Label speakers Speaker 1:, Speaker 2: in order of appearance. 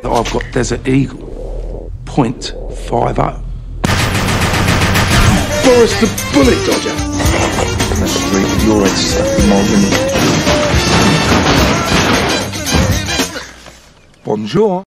Speaker 1: that I've got Desert Eagle. Point five oh.
Speaker 2: Boris the Bullet Dodger. That's great of your head stuck in my ring.
Speaker 1: Bonjour.